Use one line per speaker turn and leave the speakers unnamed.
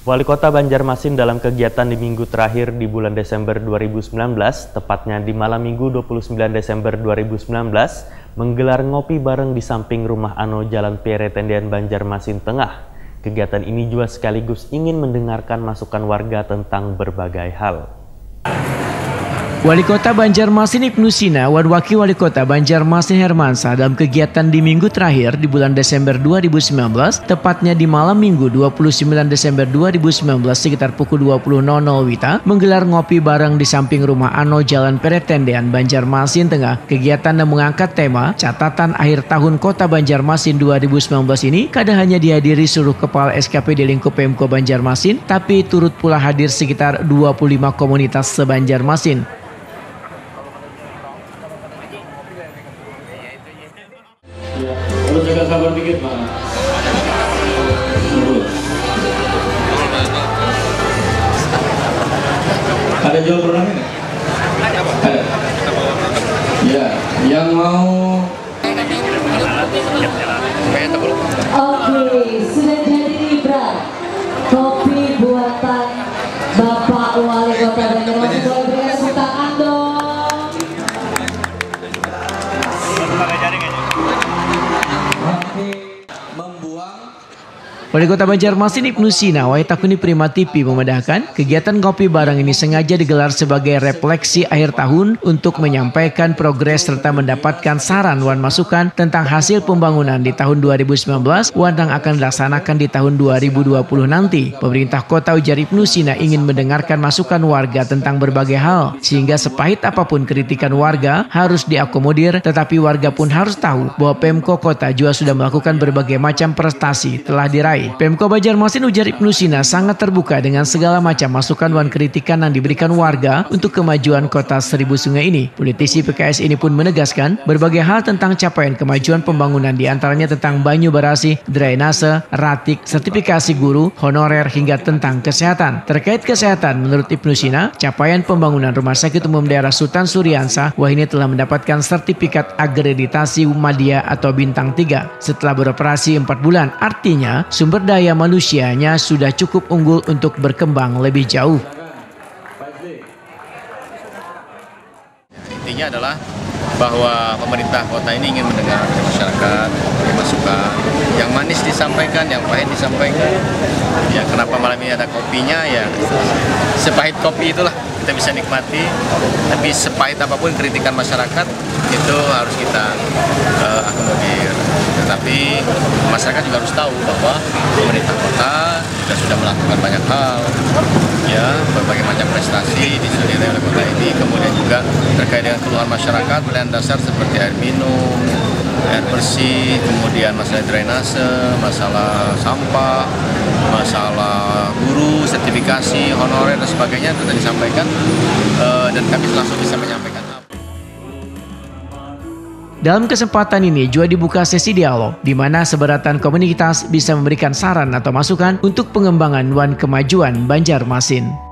Wali Kota Banjarmasin dalam kegiatan di minggu terakhir di bulan Desember 2019, tepatnya di malam minggu 29 Desember 2019, menggelar ngopi bareng di samping rumah Ano Jalan Pierre Tendian Banjarmasin Tengah. Kegiatan ini juga sekaligus ingin mendengarkan masukan warga tentang berbagai hal.
Wali Kota Banjarmasin Ibnu Sina dan Wakil Wali Kota Banjarmasin Hermansa dalam kegiatan di minggu terakhir di bulan Desember 2019, tepatnya di malam minggu 29 Desember 2019 sekitar pukul 20.00 Wita, menggelar ngopi bareng di samping rumah Ano Jalan Peretendean Banjarmasin Tengah. Kegiatan yang mengangkat tema catatan akhir tahun Kota Banjarmasin 2019 ini kadang hanya dihadiri seluruh kepala SKP di lingkup Pemko Banjarmasin, tapi turut pula hadir sekitar 25 komunitas sebanjarmasin.
Ada jual produknya nggak? Ada. Ya, yang mau
Oke, sudah Wali Kota Banjarmasin
Ibnu Sina Takuni Prima TV memedahkan kegiatan kopi bareng ini sengaja digelar sebagai refleksi akhir tahun untuk menyampaikan progres serta mendapatkan saran wan masukan tentang hasil pembangunan di tahun 2019 wan yang akan dilaksanakan di tahun 2020 nanti. Pemerintah Kota Ujar Ibnu Sina ingin mendengarkan masukan warga tentang berbagai hal sehingga sepahit apa pun kritikan warga harus diakomodir tetapi warga pun harus tahu bahwa Pemko Kota juga sudah melakukan berbagai macam prestasi telah diraih Pemko Banjarmasin ujar Ibnu Sina sangat terbuka dengan segala macam masukan dan kritikan yang diberikan warga untuk kemajuan kota Seribu Sungai ini. Politisi PKS ini pun menegaskan berbagai hal tentang capaian kemajuan pembangunan di antaranya tentang banyu barasi, drainase, ratik, sertifikasi guru, honorer hingga tentang kesehatan. Terkait kesehatan, menurut Ibnu Sina, capaian pembangunan Rumah Sakit Umum Daerah Sultan Suryansa wah ini telah mendapatkan sertifikat akreditasi Umadia atau bintang 3 setelah beroperasi 4 bulan. Artinya, sumber daya manusianya sudah cukup unggul untuk berkembang lebih jauh.
Intinya adalah bahwa pemerintah kota ini ingin mendengar dari masyarakat, dari masukan, yang manis disampaikan, yang pahit disampaikan. Ya kenapa malam ini ada kopinya ya sepahit kopi itulah kita bisa nikmati, tapi sepahit apa pun kritikan masyarakat itu harus kita uh, akomodir. Tetapi masyarakat juga harus tahu bahwa pemerintah kota juga sudah melakukan banyak hal, ya berbagai macam prestasi di seluruh oleh kota ini. Kemudian juga terkait dengan keluhan masyarakat, pelayanan dasar seperti air minum, air bersih, kemudian masalah drainase, masalah sampah, masalah guru, sertifikasi, honorer dan sebagainya itu tadi disampaikan uh, dan kami langsung bisa menyampaikan.
Dalam kesempatan ini juga dibuka sesi dialog di mana seberatan komunitas bisa memberikan saran atau masukan untuk pengembangan dan kemajuan Banjarmasin.